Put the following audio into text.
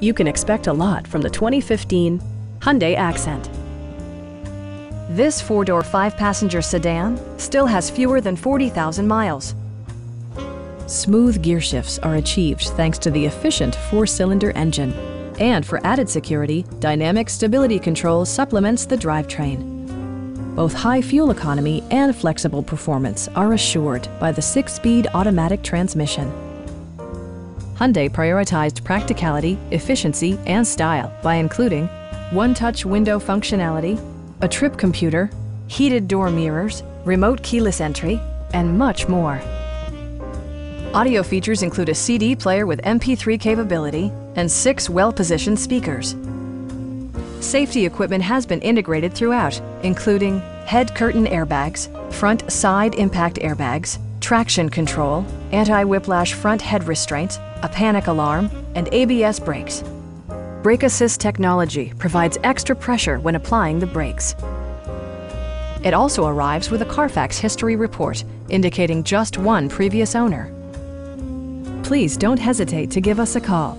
You can expect a lot from the 2015 Hyundai Accent. This four-door, five-passenger sedan still has fewer than 40,000 miles. Smooth gear shifts are achieved thanks to the efficient four-cylinder engine. And for added security, Dynamic Stability Control supplements the drivetrain. Both high fuel economy and flexible performance are assured by the six-speed automatic transmission. Hyundai prioritized practicality, efficiency, and style by including one-touch window functionality, a trip computer, heated door mirrors, remote keyless entry, and much more. Audio features include a CD player with MP3 capability and six well-positioned speakers. Safety equipment has been integrated throughout, including head curtain airbags, front side impact airbags, traction control, anti-whiplash front head restraints, a panic alarm, and ABS brakes. Brake Assist technology provides extra pressure when applying the brakes. It also arrives with a Carfax history report indicating just one previous owner. Please don't hesitate to give us a call.